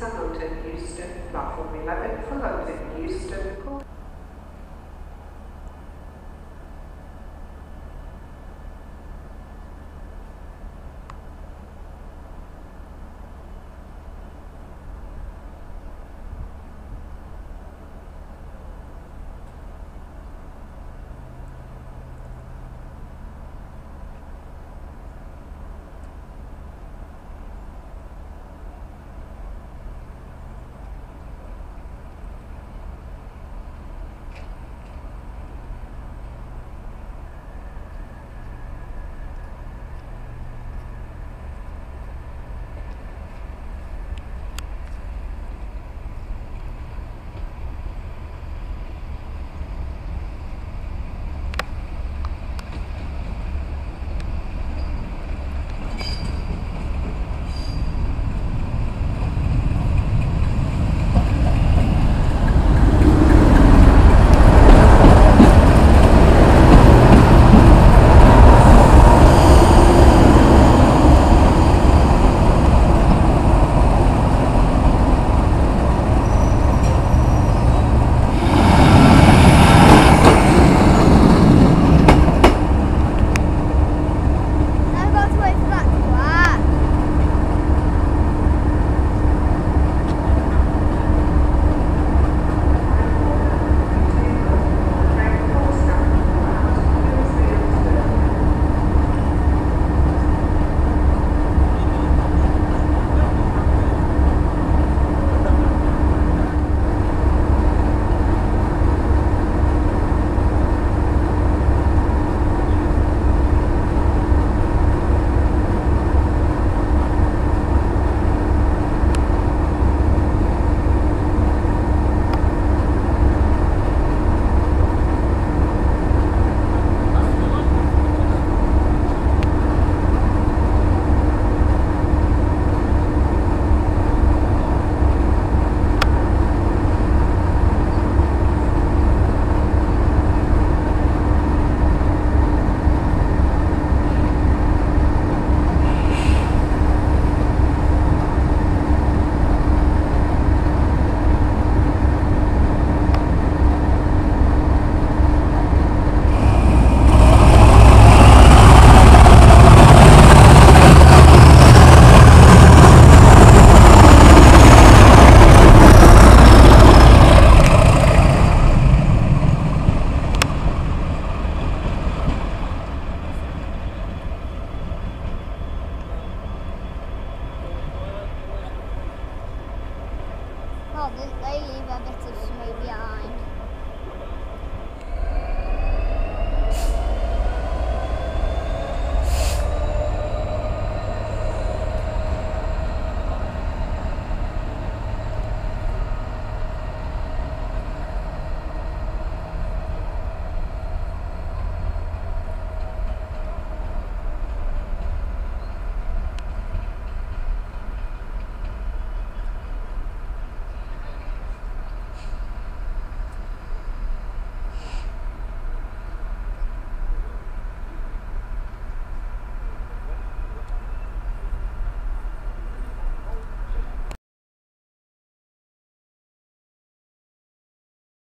Hamilton Euston, platform 11 for London Euston